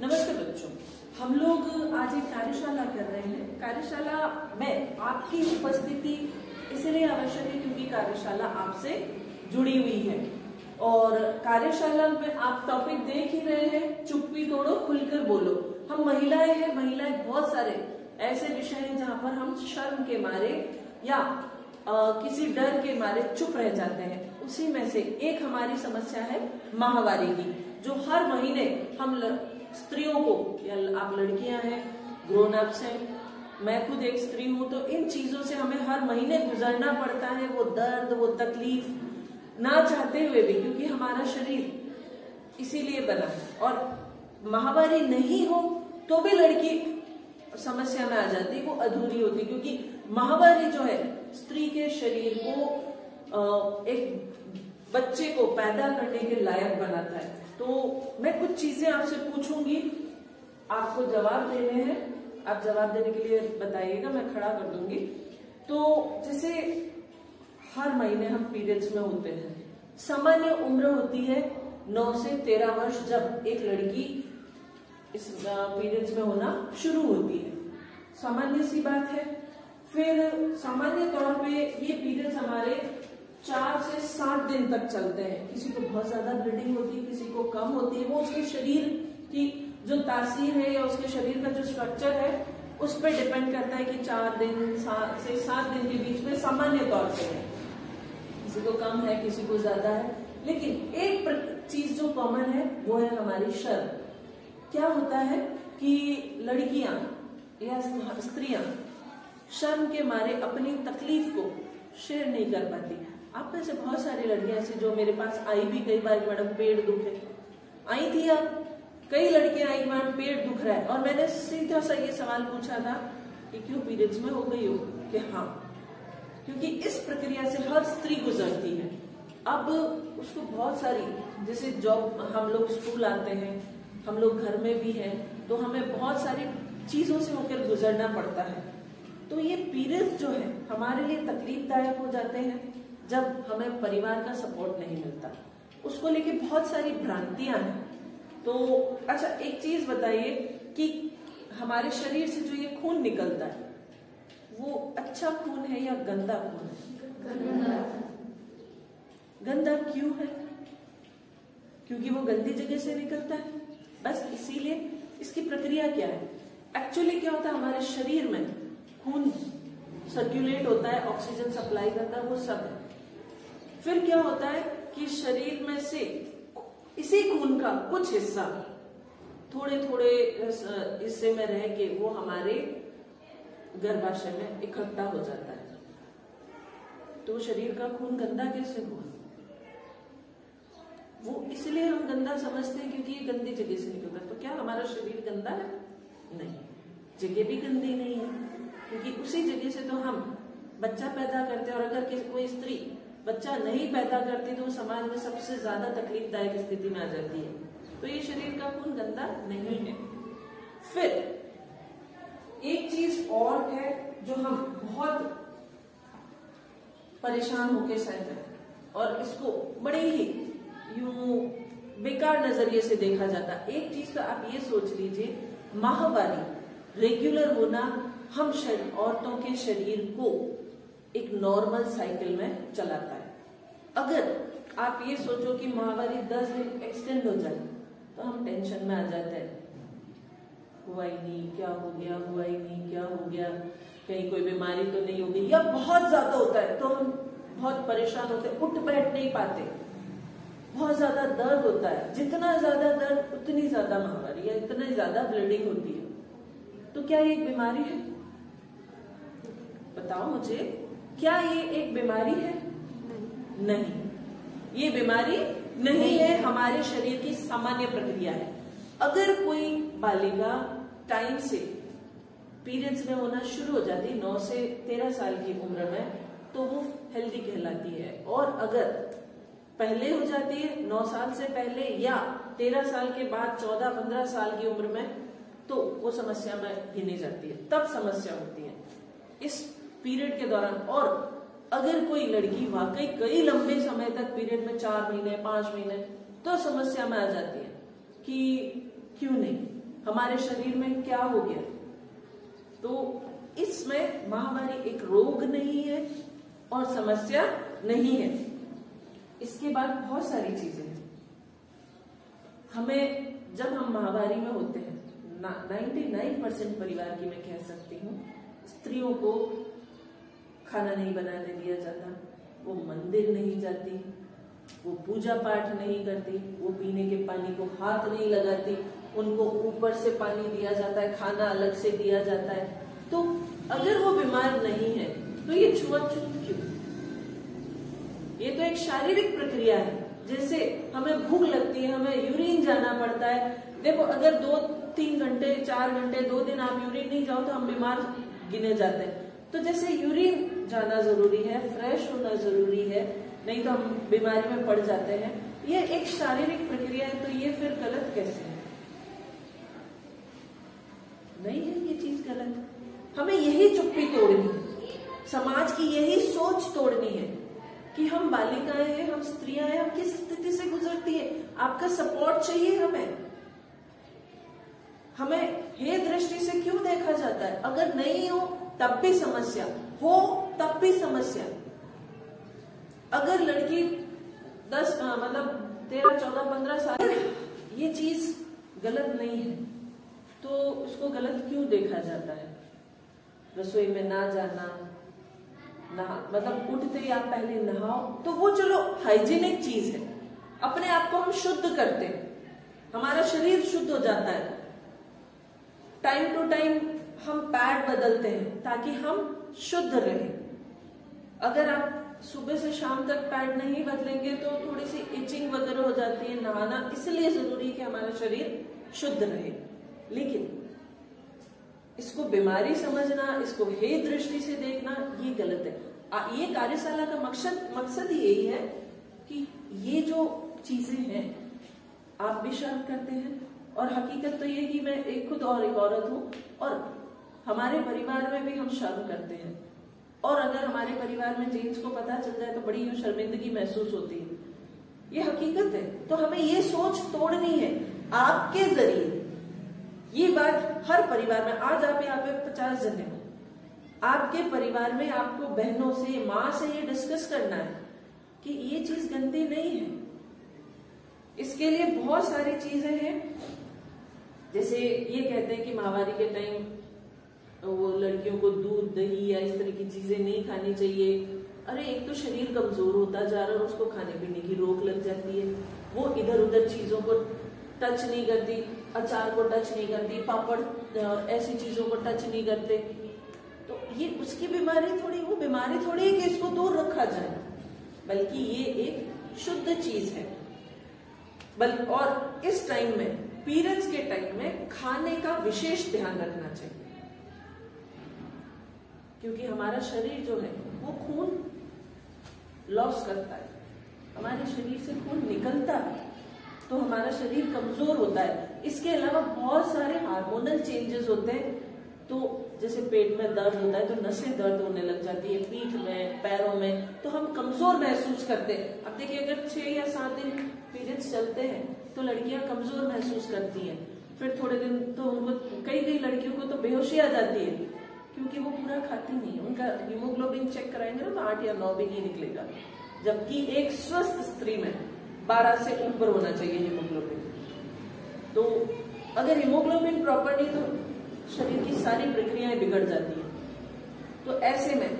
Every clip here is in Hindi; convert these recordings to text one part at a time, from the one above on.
नमस्ते बच्चों। हम लोग आज एक कार्यशाला कर रहे हैं। कार्यशाला में आपकी उपस्थिति इसलिए आवश्यक है क्योंकि कार्यशाला आपसे जुड़ी हुई है। और कार्यशाला में आप टॉपिक देख ही रहे हैं चुप्पी तोड़ो खुलकर बोलो। हम महिलाएँ हैं महिलाएँ बहुत सारे ऐसे विषय हैं जहाँ पर हम शर्म के मारे या आ, किसी डर के मारे चुप रह जाते हैं। उसी में से एक हमारी समस्या है माहवारी की जो हर महीने हम स्त्रियों को या आप लड़कियाँ हैं ग्रोन अप्स हैं, मैं खुद एक स्त्री हूँ तो इन चीज़ों से हमें हर महीने गुजरना पड़ता है, वो दर्द, वो तकलीफ़ ना चाहते हुए भी, क्योंकि हमारा शरीर इसीलिए बना और महावारी नहीं हो तो भी लड़की समस्या में आ जाती, वो अधूरी होती, क्योंकि महावारी जो है, स्त्री के शरीर को एक बच्चे को पैदा करने के लायक बनाता है। तो मैं कुछ चीज़ें आपसे पूछूँगी। आपको जवाब देने हैं। आप जवाब देने के लिए बताइएगा, मैं खड़ा कर दूँगी। तो जैसे हर महीने हम पीरियड्स में होते हैं। सामान्य उम्र होती है नौ से तेरह वर्ष जब एक लड़की इस पीरियड्स में होना शुरू होती है। सामान्य सी बात है। फिर सामान्य तौर पे ये पीरियड्स हमारे चार से सात दिन तक चलते हैं। किसी को बहुत ज़्यादा ब्लीडिंग होती है, किसी को कम होती है। वो उसके शरीर की जो तासीर है या उसके शरीर का जो स्ट्रक्चर है, उस पर डिपेंड करता है कि चार दिन, सात से सात दिन के बीच में सामान्य तौर पे है। किसी को कम है, किसी को ज़्यादा है। लेकिन एक चीज़ जो कॉमन है, वो है हमारी शर्म। क्या होता है कि लड़कियाँ या स्त्रियाँ शर्म के मारे अपनी तकलीफ़ को शेयर नहीं कर पाती। आप में से बहुत सारी लड़कियाँ ऐसी जो मेरे पास आई भी कई बार मैडम पेट दुखे आई थी आप। कई लड़कियाँ आई मैडम पेट दुख रहा है। और मैंने सीधा सा ये सवाल पूछा था कि क्यों पीरियड्स में हो गई हो? कि हाँ। क्योंकि इस प्रक्रिया से हर स्त्री गुजरती है। अब उसको बहुत सारी, जैसे जॉब, हम लोग स्कूल आते हैं, हम लोग घर में भी हैं तो हमें बहुत सारी चीज़ों से होकर गुजरना पड़ता है। तो ये पीरियड्स जो है, हमारे लिए तकलीफदायक हो जाते हैं। जब हमें परिवार का सपोर्ट नहीं मिलता उसको लेके बहुत सारी भ्रांतियाँ हैं। तो अच्छा एक चीज़ बताइए कि हमारे शरीर से जो ये खून निकलता है वो अच्छा खून है या गंदा खून है? गंदा। गंदा क्यों है? क्योंकि वो गंदी जगह से निकलता है। बस इसीलिए इसकी प्रक्रिया क्या है? एक्चुअली क्या होता है? हमारे शरीर में खून सर्कुलेट होता है ऑक्सीजन सप्लाई करता है वो सब है। फिर क्या होता है कि शरीर में से इसी खून का कुछ हिस्सा थोड़े थोड़े हिस्से में रह के वो हमारे गर्भाशय में इकट्ठा हो जाता है। तो शरीर का खून गंदा कैसे हुआ? वो इसलिए हम गंदा समझते हैं क्योंकि ये गंदी जगह से निकलता है। तो क्या हमारा शरीर गंदा है? नहीं। जगह भी गंदी नहीं है। क्योंकि उसी जगह से तो हम बच्चा पैदा करते हैं और अगर कोई स्त्री बच्चा नहीं पैदा करती तो वो समाज में सबसे ज़्यादा तकलीफदायक स्थिति में आ जाती है। तो ये शरीर का खून गंदा नहीं है। फिर, एक चीज़ और है जो हम बहुत परेशान होके सहते हैं और इसको बड़े ही यूँ बेकार नज़रिए से देखा जाता। है एक चीज़ तो आप ये सोच लीजिए, माहवारी रेगुलर होना हम औरतों के शरीर को एक नॉर्मल साइकिल में चलाता है। अगर आप ये सोचो कि माहवारी दस दिन एक्सटेंड हो जाए तो हम टेंशन में आ जाते हैं। हुआ ही नहीं क्या हो गया हुआ ही नहीं क्या हो गया? कहीं कोई बीमारी तो नहीं होगी या बहुत ज़्यादा होता है तो हम बहुत परेशान होते उठ बैठ नहीं पाते। बहुत ज़्यादा दर्द होता है जितना ज़्यादा दर्द उतनी ज़्यादा महामारी या इतना ज़्यादा ब्लीडिंग होती है। तो क्या ये एक बीमारी है? बताओ मुझे क्या ये एक बीमारी है? नहीं। ये बीमारी नहीं है, हमारे शरीर की सामान्य प्रक्रिया है। अगर कोई बालिका टाइम से पीरियड्स में होना शुरू हो जाती है नौ से तेरह साल की उम्र में तो वो हेल्दी कहलाती है। और अगर पहले हो जाती है, नौ साल से पहले या तेरह साल के बाद, चौदह, पंद्रह साल की उम्र में तो वो समस्या में गिनी जाती है। तब समस्या होती है। इस पीरियड के दौरान और अगर कोई लड़की वाकई कई लंबे समय तक पीरियड में चार महीने, पाँच महीने तो समस्या में आ जाती है कि क्यों नहीं? हमारे शरीर में क्या हो गया? तो इसमें महामारी एक रोग नहीं है और समस्या नहीं है। इसके बाद बहुत सारी चीज़ें हैं। हमें, जब हम महामारी में होते हैं नाइन्टी नाइन परसेंट परिवार की मैं कह सकती हूँ, स्त्रियों को खाना नहीं बनाने दिया जाता। वो मंदिर नहीं जाती, वो पूजा पाठ नहीं करती, वो पीने के पानी को हाथ नहीं लगाती। उनको ऊपर से पानी दिया जाता है, खाना अलग से दिया जाता है। तो अगर वो बीमार नहीं है तो ये छुआछूत क्यों? ये तो एक शारीरिक प्रक्रिया है जैसे हमें भूख लगती है, हमें यूरिन जाना पड़ता है। देखो, अगर दो, तीन घंटे, चार घंटे, दो दिन आप यूरिन नहीं जाओ तो हम बीमार गिने जाते हैं। तो जैसे यूरिन जाना ज़रूरी है फ्रेश होना ज़रूरी है, नहीं तो हम बीमारी में पड़ जाते हैं। ये एक शारीरिक प्रक्रिया है तो ये फिर गलत कैसे है? नहीं है ये चीज़ गलत। हमें यही चुप्पी तोड़नी है। समाज की यही सोच तोड़नी है कि हम बालिकाएँ हैं, हम स्त्रियाँ हैं, हम किस स्थिति से गुजरती है? आपका सपोर्ट चाहिए हमें। हमें हे दृष्टि से क्यों देखा जाता है? अगर नहीं हो, तब भी समस्या। हो, तब भी समस्या। अगर लड़की दस मतलब तेरह, चौदह, पंद्रह साल, ये चीज़ गलत नहीं है तो उसको गलत क्यों देखा जाता है? रसोई में ना जाना, नहा मतलब उठते ही आप पहले नहाओ तो वो चलो हाइजीनिक चीज़ है। अपने आप को हम शुद्ध करते हैं। हमारा शरीर शुद्ध हो जाता है। टाइम टू टाइम हम पैड बदलते हैं ताकि हम शुद्ध रहें। अगर आप सुबह से शाम तक पैड नहीं बदलेंगे तो थोड़ी सी इचिंग वगैरह हो जाती है नहाना इसलिए ज़रूरी है कि हमारा शरीर शुद्ध रहे। लेकिन इसको बीमारी समझना इसको हे दृष्टि से देखना ये गलत है। आ, ये कार्यशाला का मकसद मकसद यही है कि ये जो चीज़ें हैं आप भी शर्म करते हैं। और हकीकत तो ये कि मैं एक खुद और एक औरत हूँ और हमारे परिवार में भी हम शर्म करते हैं। और अगर हमारे परिवार में जेंट्स को पता चल जाए तो बड़ी शर्मिंदगी महसूस होती है। ये हकीकत है। तो हमें ये सोच तोड़नी है आपके ज़रिए। ये बात हर परिवार में, आज आप यहाँ पे पचास जने हो। आपके परिवार में आपको बहनों से, माँ से ये डिस्कस करना है कि ये चीज़ गंदी नहीं है। इसके लिए बहुत सारी चीज़ें हैं। जैसे ये कहते हैं कि महावारी के टाइम लड़कियों को दूध, दही या इस तरह की चीज़ें नहीं खानी चाहिए। अरे, एक तो शरीर कमज़ोर होता जा रहा है और उसको खाने पीने की रोक लग जाती है। वो इधर उधर चीज़ों को टच नहीं करती, अचार को टच नहीं करती, पापड़ ऐसी चीज़ों को टच नहीं करते। तो ये उसकी बीमारी थोड़ी, वो बीमारी थोड़ी है कि इसको दूर रखा जाए। बल्कि ये एक शुद्ध चीज़ है। बल, और इस टाइम में पीरियड्स के टाइम में खाने का विशेष ध्यान रखना चाहिए। क्योंकि हमारा शरीर जो है, वो खून लॉस करता है। हमारे शरीर से खून निकलता है तो हमारा शरीर कमज़ोर होता है। इसके अलावा बहुत सारे हार्मोनल चेंजेस होते हैं। तो जैसे पेट में दर्द होता है तो नसें दर्द होने लग जाती है, पीठ में, पैरों में तो हम कमज़ोर महसूस करते हैं। अब देखिए, अगर छह या सात दिन पीरियड्स चलते हैं तो लड़कियाँ कमज़ोर महसूस करती हैं। फिर थोड़े दिन तो उनको कई कई लड़कियों को तो बेहोशी आ जाती है। क्योंकि वो पूरा खाती नहीं उनका हीमोग्लोबिन चेक कराएँगे ना तो आठ या नौ भी नहीं निकलेगा। जबकि एक स्वस्थ स्त्री में बारह से ऊपर होना चाहिए हीमोग्लोबिन तो अगर हीमोग्लोबिन प्रॉपर नहीं तो शरीर की सारी प्रक्रियाएँ बिगड़ जाती है। तो ऐसे में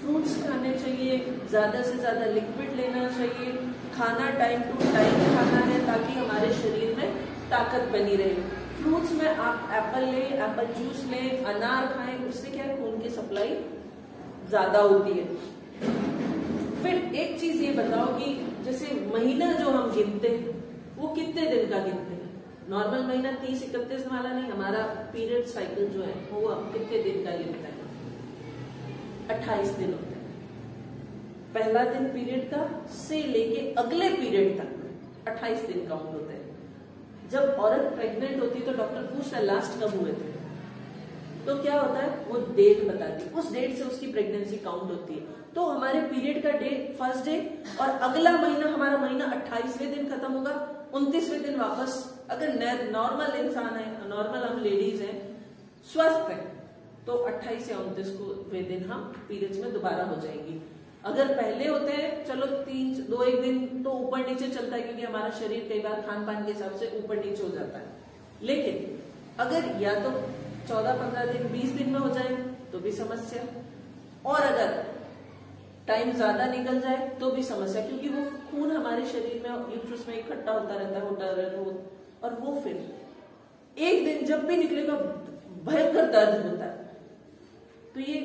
फ्रूट्स खाने चाहिए, ज़्यादा से ज़्यादा लिक्विड लेना चाहिए। खाना टाइम टू टाइम खाना है ताकि हमारे शरीर में ताकत बनी रहे। फ्रूट्स में आप एप्पल लें एप्पल जूस लें, अनार खाएँ, उससे क्या है? खून की सप्लाई ज़्यादा होती है। फिर एक चीज़ ये बताओ कि जैसे महीना जो हम गिनते हैं, वो कितने दिन का गिनते हैं? नॉर्मल महीना तीस, इकतीस वाला नहीं, हमारा पीरियड साइकिल जो है, वो हम कितने दिन का गिनते हैं? अट्ठाईस दिन होते हैं। पहला दिन पीरियड का, से लेके अगले पीरियड तक, अट्ठाईस दिन काउंट होता हैं। जब औरत प्रेग्नेंट होती है तो डॉक्टर पूछता है लास्ट कब हुए थे? तो क्या होता है? वो डेट बताती है। उस डेट से उसकी प्रेगनेंसी काउंट होती है। तो हमारे पीरियड का डेट फ़र्स्ट डे और अगला महीना, हमारा महीना अट्ठाईसवें दिन खत्म होगा। उनतीसवें दिन वापस अगर नॉर्मल इंसान है नॉर्मल हम लेडीज़ हैं, स्वस्थ है तो 28 या उनतीस को वे दिन हम पीरियड्स में दोबारा हो जाएँगी। अगर पहले होते हैं चलो तीन, दो एक दिन तो ऊपर नीचे चलता है, क्योंकि हमारा शरीर कई बार खान पान के हिसाब से ऊपर नीचे हो जाता है। लेकिन अगर या तो चौदह, पंद्रह दिन, बीस दिन में हो जाए तो भी समस्या। और अगर टाइम ज़्यादा निकल जाए तो भी समस्या, क्योंकि वो खून हमारे शरीर में यूट्रस में इकट्ठा होता रहता है, होता रहता है और वो फिर एक दिन जब भी निकलेगा, भयंकर दर्द होता है। तो ये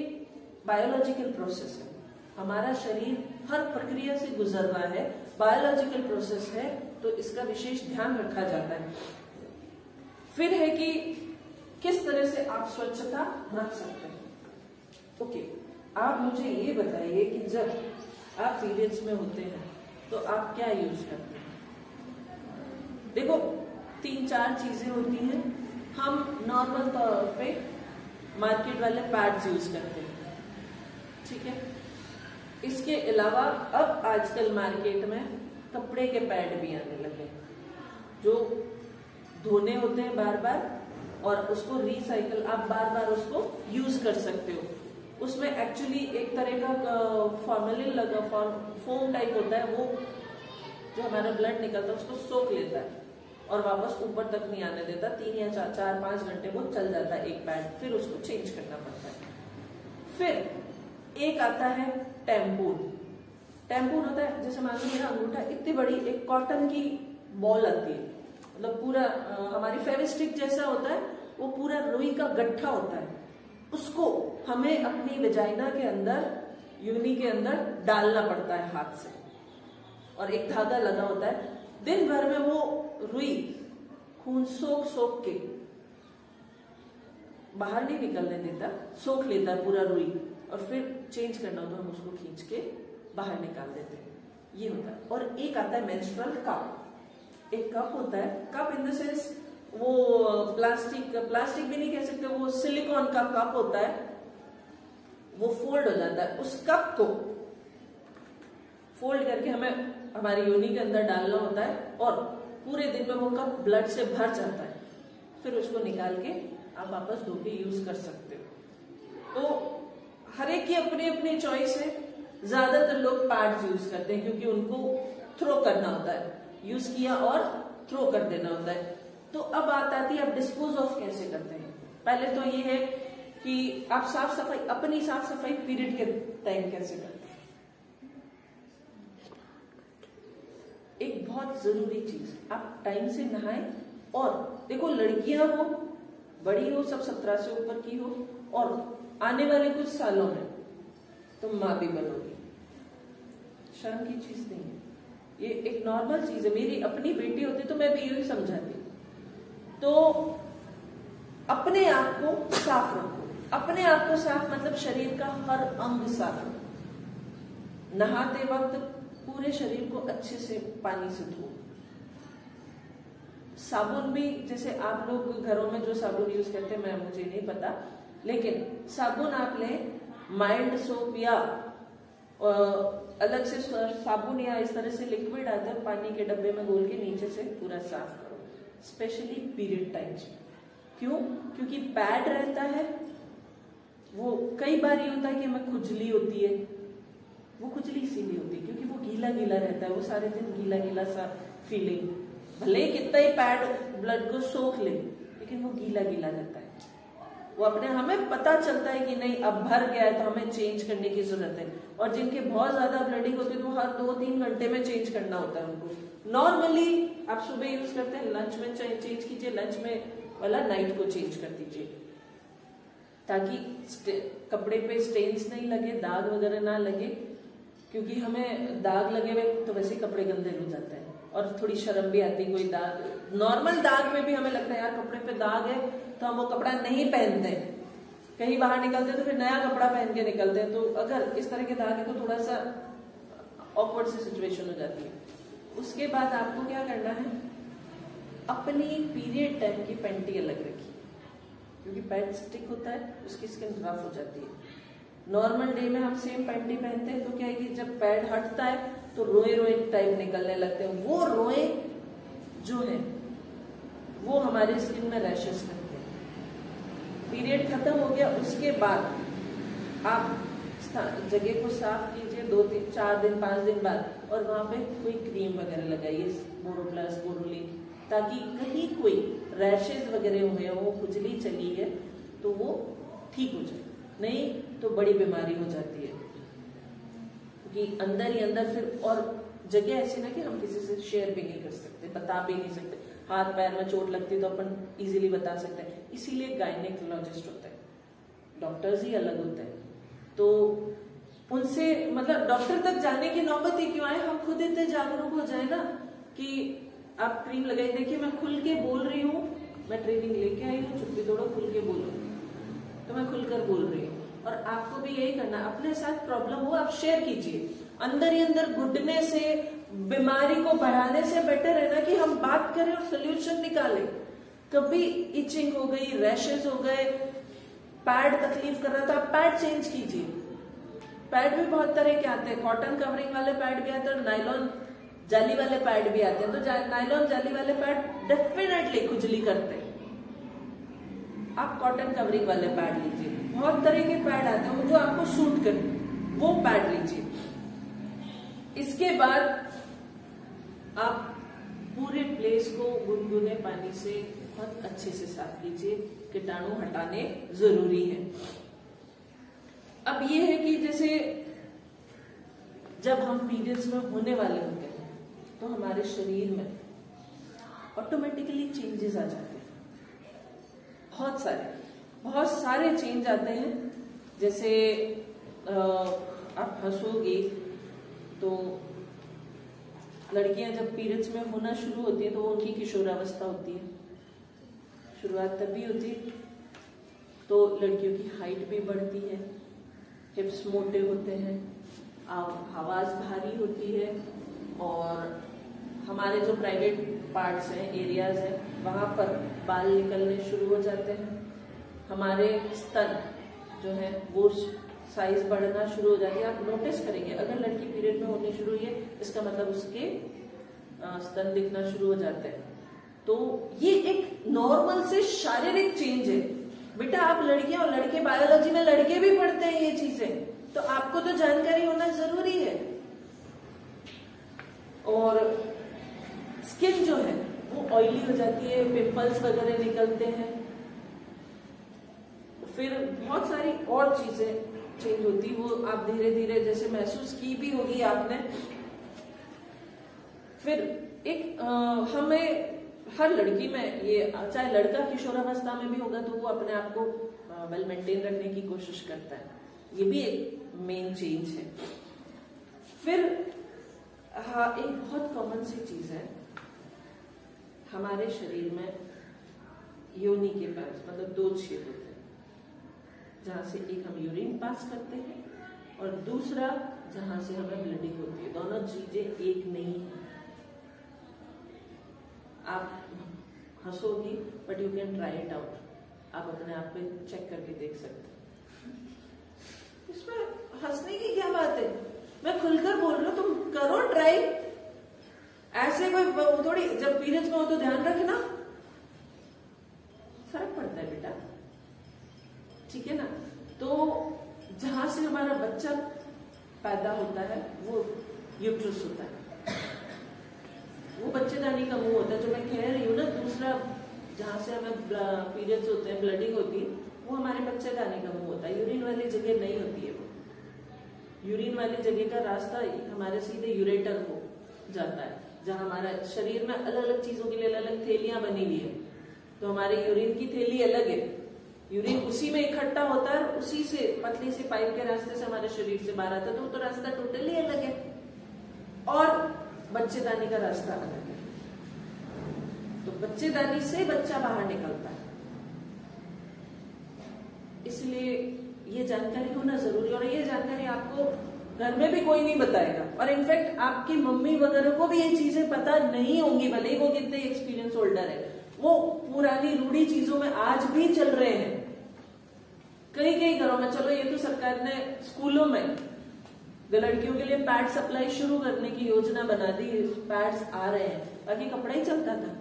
बायोलॉजिकल प्रोसेस है। हमारा शरीर हर प्रक्रिया से गुजर रहा है बायोलॉजिकल प्रोसेस है तो इसका विशेष ध्यान रखा जाता है। फिर है कि किस तरह से आप स्वच्छता रख सकते हैं। ओके, आप मुझे ये बताइए कि जब आप पीरियड्स में होते हैं तो आप क्या यूज़ करते हैं? देखो, तीन चार चीज़ें होती हैं। हम नॉर्मल तौर पे मार्केट वाले पैड्स यूज़ करते हैं। ठीक है? इसके अलावा अब आजकल मार्केट में कपड़े के पैड भी आने लगे जो धोने होते हैं बार बार और उसको रिसाइकल आप बार बार उसको यूज़ कर सकते हो। उसमें एक्चुअली एक तरह का फॉर्मेलिन लगा फोम टाइप होता है, वो जो हमारा ब्लड निकलता है, उसको सोख लेता है और वापस ऊपर तक नहीं आने देता, तीन या चार चार, पाँच घंटे वो चल जाता है एक पैड फिर उसको चेंज करना पड़ता है। फिर एक आता है टेम्पून टेम्पून होता है, जैसे मान लो मेरा अंगूठा, इतनी बड़ी एक कॉटन की बॉल आती है। मतलब पूरा हमारी फेविस्टिक जैसा होता है, वो पूरा रुई का गट्ठा होता है। उसको हमें अपनी विजाइना के अंदर यूनि के अंदर डालना पड़ता है हाथ से। और एक धागा लगा होता है, दिन भर में वो रुई खून सोख सोख के बाहर नहीं निकलने देता, सोख लेता है पूरा रुई। और फिर चेंज करना हो तो हम उसको खींच के बाहर निकाल देते हैं। ये होता है। और एक आता है मेंस्ट्रुअल कप एक कप होता है। कप इन द सेंस वो प्लास्टिक प्लास्टिक भी नहीं कह सकते, वो सिलिकॉन का कप होता है। वो फोल्ड हो जाता है। उस कप को फोल्ड करके हमें हमारी योनि के अंदर डालना होता है और पूरे दिन में वो कप ब्लड से भर जाता है। फिर उसको निकाल के आप वापस धो के यूज़ कर सकते हो। तो हर एक की अपनी अपनी चॉइस है। ज़्यादातर लोग पैड्स यूज़ करते हैं क्योंकि उनको थ्रो करना होता है। यूज़ किया और थ्रो कर देना होता है। तो अब बात आती है, आप डिस्पोज ऑफ़ कैसे करते हैं? पहले तो ये है कि आप साफ़ सफ़ाई, अपनी साफ़ सफ़ाई पीरियड के टाइम कैसे करते हैं? एक बहुत ज़रूरी चीज़, आप टाइम से नहाए और, देखो, लड़कियाँ हो, बड़ी हो, सब सत्रह से ऊपर की हो, और आने वाले कुछ सालों में तुम माँ भी बनोगी। शर्म की चीज़ नहीं है। ये एक नॉर्मल चीज़ है। मेरी अपनी बेटी होती तो मैं भी यही समझाती। तो अपने आप को साफ़ रखो। अपने आप को साफ़ मतलब शरीर का हर अंग साफ़ रखो। नहाते वक्त पूरे शरीर को अच्छे से पानी से धो। साबुन भी, जैसे आप लोग घरों में जो साबुन यूज़ करते हैं, मैं, मुझे नहीं पता। लेकिन साबुन आप लें माइल्ड सोप या अलग से साबुन या इस तरह से लिक्विड है, पानी के डब्बे में घोल के नीचे से पूरा साफ़ करो। स्पेशली पीरियड टाइम्स क्यों? क्योंकि पैड रहता है, वो कई बार ये होता है कि हमें खुजली होती है। वो खुजली इसीलिए होती है क्योंकि वो गीला गीला रहता है, वो सारे दिन गीला गीला सा फीलिंग भले ही कितना ही पैड ब्लड को सोख ले, लेकिन वो गीला गीला रहता है। वो अपने, हमें पता चलता है कि नहीं, अब भर गया है तो हमें चेंज करने की ज़रूरत है। और जिनके बहुत ज़्यादा ब्लडिंग होती है तो हर दो तीन घंटे में चेंज करना होता है उनको। नॉर्मली आप सुबह यूज़ करते हैं लंच में चेंज कीजिए लंच में वाला नाइट को चेंज कर दीजिए। ताकि कपड़े पे स्टेन्स नहीं लगे, दाग वगैरह ना लगे, क्योंकि हमें दाग लगे हुए तो वैसे कपड़े गंदे हो जाते हैं। और थोड़ी शर्म भी आती है, कोई दाग नॉर्मल दाग में भी हमें लगता है, यार, कपड़े पे दाग है तो हम वो कपड़ा नहीं पहनते। कहीं बाहर निकलते तो फिर नया कपड़ा पहन के निकलते हैं। तो अगर इस तरह के है तो थोड़ा सा ऑकवर्ड सी सिचुएशन हो जाती है। उसके बाद आपको क्या करना है? अपनी पीरियड टाइम की पेंटी अलग रखी क्योंकि पैंट स्टिक होता है, उसकी स्किन रफ हो जाती है। नॉर्मल डे में हम सेम पैंटी पहनते हैं तो क्या है कि जब पैड हटता है तो रोए रोए टाइप निकलने लगते हैं। वो रोए जो है, वो हमारे स्किन में रैशेस करते हैं। पीरियड खत्म हो गया, उसके बाद आप जगह को साफ़ कीजिए दो तीन चार दिन, पाँच दिन बाद और वहाँ पे कोई क्रीम वगैरह लगाइए बोरोप्लस बोरोलिन ताकि कहीं कोई रैशेज वगैरह हुए हो, खुजली चली है तो वो ठीक हो जाए। नहीं तो बड़ी बीमारी हो जाती है। क्योंकि अंदर ही अंदर फिर और जगह ऐसी ना कि हम किसी से शेयर भी नहीं कर सकते, बता भी नहीं सकते। हाथ पैर में चोट लगती तो अपन इजीली बता सकते हैं। इसीलिए गायनेकोलॉजिस्ट होते हैं। डॉक्टर्स ही अलग होते हैं। तो उनसे मतलब डॉक्टर तक जाने की नौबत ही क्यों आए? हम खुद इतने जागरूक हो जाए ना कि आप क्रीम लगाई, देखिए मैं खुल के बोल रही हूँ, मैं ट्रेनिंग लेके आई हूँ चुप्पी तोड़ो खुल के बोलो। तो मैं खुलकर बोल रही हूँ। और आपको भी यही करना, अपने साथ प्रॉब्लम हो, आप शेयर कीजिए। अंदर ही अंदर घुटने से बीमारी को बढ़ाने से बेटर है ना कि हम बात करें और सोल्यूशन निकालें। कभी इचिंग हो गई रैशेज हो गए पैड तकलीफ़ कर रहा था आप पैड चेंज कीजिए। पैड भी बहुत तरह के आते हैं। कॉटन कवरिंग वाले पैड भी आते हैं और नाइलॉन जाली वाले पैड भी आते हैं। तो जा, नाइलॉन जाली वाले पैड डेफिनेटली खुजली करते हैं। आप कॉटन कवरिंग वाले पैड लीजिए। बहुत तरह के पैड आते हैं। जो आपको सूट कर वो पैड लीजिए। इसके बाद आप पूरे प्लेस को गुनगुने पानी से बहुत अच्छे से साफ़ कीजिए। कीटाणु हटाने ज़रूरी है। अब ये है कि जैसे जब हम पीरियड्स में होने वाले होते हैं तो हमारे शरीर में ऑटोमेटिकली चेंजेस आ जाते हैं। बहुत सारे बहुत सारे चेंज आते हैं। जैसे आप हंसोगे तो लड़कियाँ जब पीरियड्स में होना शुरू होती है तो वो उनकी किशोरावस्था होती है। शुरुआत तभी होती तो लड़कियों की हाइट भी बढ़ती है हिप्स मोटे होते हैं आवाज़ भारी होती है, और हमारे जो प्राइवेट पार्ट्स हैं एरियाज़ हैं, वहाँ पर बाल निकलने शुरू हो जाते हैं। हमारे स्तन जो है, वो साइज़ बढ़ना शुरू हो जाती है, आप नोटिस करेंगे, अगर लड़की पीरियड में होनी शुरू हुई है, इसका मतलब उसके स्तन दिखना शुरू हो जाते हैं। तो ये एक नॉर्मल से शारीरिक चेंज है। बेटा, आप लड़कियाँ और लड़के बायोलॉजी में लड़के भी पढ़ते हैं ये चीज़ें तो आपको तो जानकारी होना ज़रूरी है। और स्किन जो है, वो ऑयली हो जाती है पिंपल्स वगैरह निकलते हैं। फिर बहुत सारी और चीज़ें चेंज होती वो आप धीरे धीरे जैसे महसूस की भी होगी आपने। फिर एक आ, हमें हर लड़की में ये चाहे लड़का किशोरावस्था में भी होगा तो वो अपने आप को वेल मेंटेन रखने की कोशिश करता है। ये भी एक मेन चेंज है। फिर हाँ एक बहुत कॉमन सी चीज़ है हमारे शरीर में योनि के पास मतलब दो छेद होते जहाँ से एक हम यूरिन पास करते हैं और दूसरा जहाँ से हमें ब्लडिंग होती है। दोनों चीज़ें एक नहीं है। आप हंसोगी but you can try it out आप अपने आप पे चेक करके देख सकते इसमें हंसने की क्या बात है? मैं खुलकर बोल रहा हूँ, तुम करो ट्राई ऐसे कोई थोड़ी, जब पीरियड्स में हो तो ध्यान रखना फ़र्क पड़ता है बेटा ठीक है ना तो जहाँ से हमारा बच्चा पैदा होता है, वो यूट्रस होता है। वो बच्चेदानी का मुँह होता है, जो मैं कह रही हूँ ना, दूसरा जहाँ से हमें पीरियड्स होते हैं ब्लडिंग होती है, वो हमारे बच्चेदानी का मुँह होता है। यूरिन वाली जगह नहीं होती है वो। यूरिन वाली जगह का रास्ता हमारे सीधे यूरेटर को जाता है, जहाँ हमारा शरीर में अलग अलग चीज़ों के लिए अलग अलग थैलियाँ बनी हुई है। तो हमारे यूरिन की थैली अलग है। यूरिन उसी में इकट्ठा होता है उसी से, पतली सी पाइप के रास्ते से हमारे शरीर से बाहर आता है तो वो तो रास्ता टोटली अलग है। और बच्चेदानी का रास्ता अलग है। तो बच्चेदानी से बच्चा बाहर निकलता है। इसलिए ये जानकारी होना ज़रूरी और ये जानकारी आपको घर में भी कोई नहीं बताएगा। और इनफैक्ट आपकी मम्मी वगैरह को भी ये चीज़ें पता नहीं होंगी, भले ही वो कितने एक्सपीरियंस होल्डर है। वो पुरानी रूढ़ी चीज़ों में आज भी चल रहे हैं। कई कई घरों में, चलो ये तो सरकार ने स्कूलों में लड़कियों के लिए पैड सप्लाई शुरू करने की योजना बना दी, पैड्स आ रहे हैं बाकी कपड़ा ही चलता था।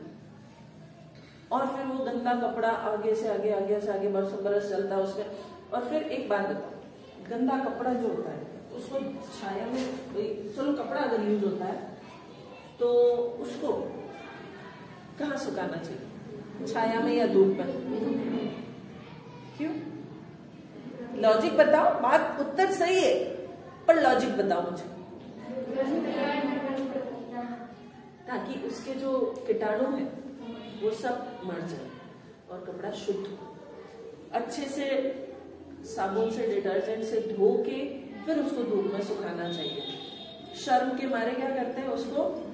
और फिर वो गंदा कपड़ा आगे से आगे आगे से आगे, बरस बरस चलता है उसमें। और फिर एक बात बताओ, गंदा कपड़ा जो होता है, उसको छाया में चलो कपड़ा अगर यूज़ होता है तो उसको कहा सुखाना चाहिए? छाया में या धूप में? क्यों? लॉजिक बताओ, बात उत्तर सही है, पर लॉजिक बताओ मुझे। ताकि उसके जो कीटाणु है, वो सब मर जाए और कपड़ा शुद्ध हो। अच्छे से साबुन से डिटर्जेंट से धो के, फिर उसको धूप में सुखाना चाहिए। शर्म के मारे क्या करते हैं उसको?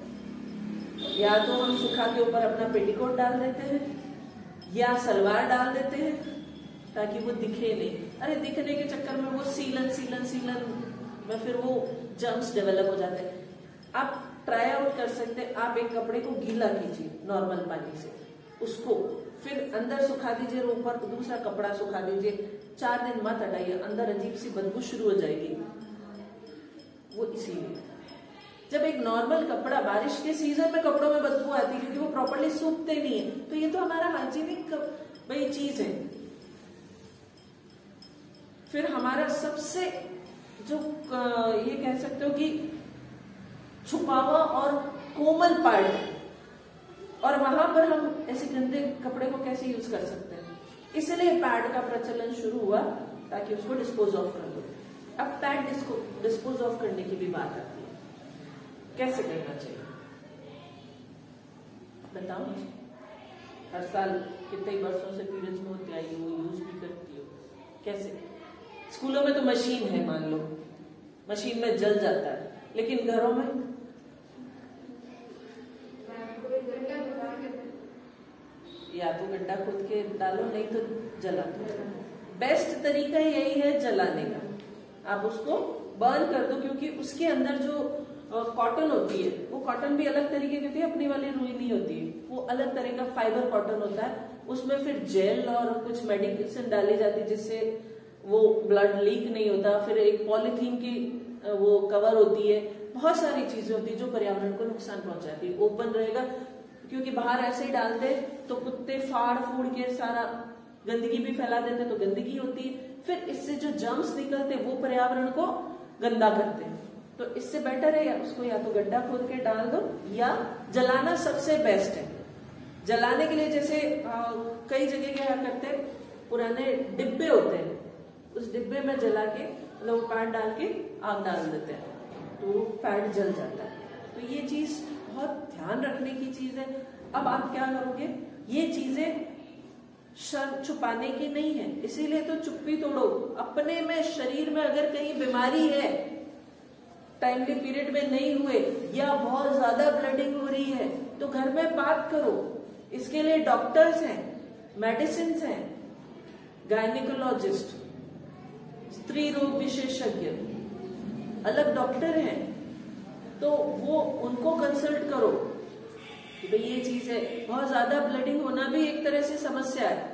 या तो हम सुखा के ऊपर अपना पेटीकोट डाल देते हैं, या सलवार डाल देते हैं, ताकि वो दिखे नहीं। अरे दिखने के चक्कर में वो सीलन सीलन सीलन, में फिर वो जर्म्स डेवलप हो जाते हैं। आप ट्राई आउट कर सकते हैं, आप एक कपड़े को गीला कीजिए नॉर्मल पानी से। उसको फिर अंदर सुखा दीजिए ऊपर दूसरा कपड़ा सुखा दीजिए। चार दिन मत हटाइए, अंदर अजीब सी बदबू शुरू हो जाएगी। वो इसीलिए। जब एक नॉर्मल कपड़ा बारिश के सीज़न में कपड़ों में बदबू आती है, क्योंकि वो प्रॉपरली सूखते नहीं है तो ये तो हमारा हाइजीनिक भाई चीज़ है। फिर हमारा सबसे जो ये कह सकते हो कि छुपावा और कोमल पार्ट और वहाँ पर हम ऐसे गंदे कपड़े को कैसे यूज़ कर सकते हैं? इसलिए पैड का प्रचलन शुरू हुआ ताकि उसको डिस्पोज ऑफ़ कर दो। अब पैड डिस्पोज ऑफ़ करने की भी बात आती है। कैसे करना चाहिए? बताओ मुझे। हर साल कितने वर्षों से पीरियड्स में होती आई हो, यूज़ भी करती हो। कैसे? स्कूलों में तो मशीन है, मान लो। मशीन में जल जाता है, लेकिन घरों में? या तो गड्ढा खोद के डालो, नहीं तो जला दो। बेस्ट तरीका यही है जलाने का। आप उसको बर्न कर दो, क्योंकि उसके अंदर जो कॉटन होती है, वो कॉटन भी अलग तरीके की होती है, अपनी वाली रुई नहीं होती है। वो अलग तरह का फाइबर कॉटन होता है, उसमें फिर जेल और कुछ मेडिसिन डाली जाती है, जिससे वो ब्लड लीक नहीं होता फिर एक पॉलिथीन की वो कवर होती है बहुत सारी चीज़ें होती है जो पर्यावरण को नुकसान पहुंचाती है। ओपन रहेगा क्योंकि बाहर ऐसे ही डालते तो कुत्ते फाड़ फूड़ के सारा गंदगी भी फैला देते तो गंदगी होती है। फिर इससे जो जम्स निकलते वो पर्यावरण को गंदा करते हैं। तो इससे बेटर है या उसको या तो गड्ढा खोद के डाल दो या जलाना सबसे बेस्ट है। जलाने के लिए जैसे आ, कई जगह क्या करते हैं पुराने डिब्बे होते हैं उस डिब्बे में जला के मतलब वो पैड डाल के आग डाल देते हैं। तो पैड जल जाता है। तो ये चीज़ बहुत ध्यान रखने की चीज़ है। अब आप क्या करोगे? ये चीज़ें शर्म छुपाने की नहीं है। इसीलिए तो चुप्पी तोड़ो। अपने में, शरीर में अगर कहीं बीमारी है टाइमली पीरियड में नहीं हुए, या बहुत ज़्यादा ब्लडिंग हो रही है तो घर में बात करो। इसके लिए डॉक्टर्स हैं मेडिसिन हैं, गायनिकोलॉजिस्ट। स्त्री रोग विशेषज्ञ। अलग डॉक्टर हैं। तो वो उनको कंसल्ट करो कि भाई ये चीज़ है। बहुत ज़्यादा ब्लडिंग होना भी एक तरह से समस्या है।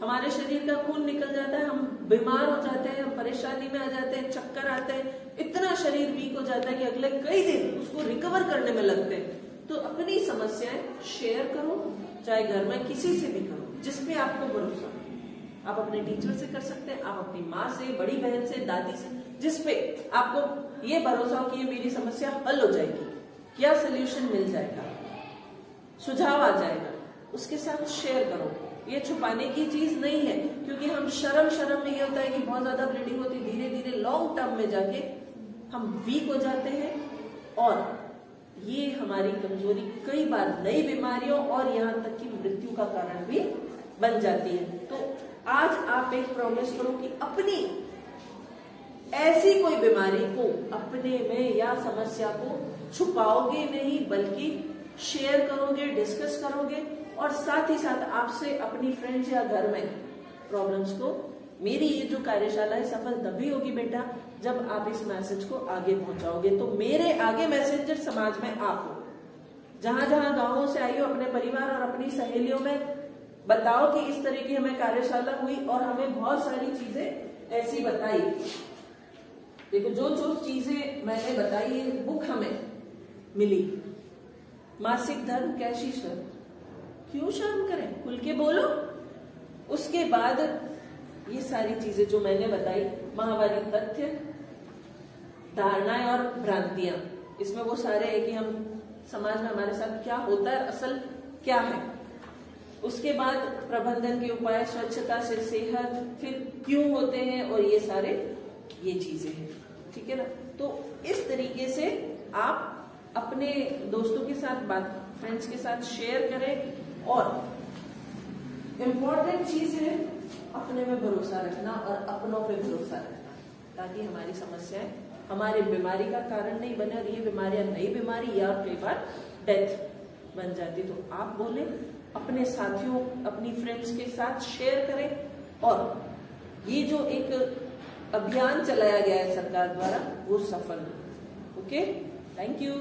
हमारे शरीर का खून निकल जाता है, हम बीमार हो जाते हैं, हम परेशानी में आ जाते हैं, चक्कर आते हैं। इतना शरीर वीक हो जाता है कि अगले कई दिन उसको रिकवर करने में लगते हैं। तो अपनी समस्याएँ शेयर करो, चाहे घर में किसी से भी करो जिसपे आपको भरोसा आप अपने टीचर से कर सकते हैं, आप अपनी माँ से, बड़ी बहन से, दादी से, जिसपे आपको ये भरोसा हो कि ये मेरी समस्या हल हो जाएगी, क्या सोल्यूशन मिल जाएगा, सुझाव आ जाएगा, उसके साथ शेयर करो। ये छुपाने की चीज़ नहीं है, क्योंकि हम शर्म शर्म में ये होता है कि बहुत ज़्यादा ब्लीडिंग होती है धीरे धीरे लॉन्ग टर्म में जाके हम वीक हो जाते हैं, और ये हमारी कमज़ोरी कई बार नई बीमारियों और यहाँ तक कि मृत्यु का कारण भी बन जाती है। तो आज आप एक प्रॉमिस करो कि अपनी ऐसी कोई बीमारी को अपने में या समस्या को छुपाओगे नहीं, बल्कि शेयर करोगे डिस्कस करोगे और साथ ही साथ आपसे अपनी फ्रेंड्स या घर में प्रॉब्लम्स को, मेरी ये जो कार्यशाला है सफल तभी होगी बेटा जब आप इस मैसेज को आगे पहुंचाओगे। तो मेरे आगे मैसेंजर समाज में आप हो। जहाँ जहाँ गाँवों से आई हो, अपने परिवार और अपनी सहेलियों में बताओ कि इस तरह की हमें कार्यशाला हुई और हमें बहुत सारी चीज़ें ऐसी बताई। देखो, जो जो चीज़ें मैंने बताई बुक हमें मिली। मासिक धर्म कैसी शर्म? क्यों शर्म करें? खुल के बोलो। उसके बाद ये सारी चीज़ें जो मैंने बताई, महावारी तथ्य, धारणाएँ और भ्रांतियाँ, इसमें वो सारे है कि हम समाज में हमारे साथ क्या होता है, असल क्या है। उसके बाद प्रबंधन के उपाय, स्वच्छता से सेहत, फिर क्यों होते हैं और ये सारे, ये चीज़ें हैं। ठीक है ना? तो इस तरीके से आप अपने दोस्तों के साथ, बात फ्रेंड्स के साथ शेयर करें और इम्पोर्टेंट चीज़ है अपने में भरोसा रखना और अपनों पे भरोसा रखना, ताकि हमारी समस्याएँ हमारी बीमारी का कारण नहीं बने और ये बीमारियाँ नई बीमारी या कई बार डेथ बन जाती तो आप बोले अपने साथियों, अपनी फ्रेंड्स के साथ शेयर करें और ये जो एक अभियान चलाया गया है सरकार द्वारा, वो सफल ओके थैंक यू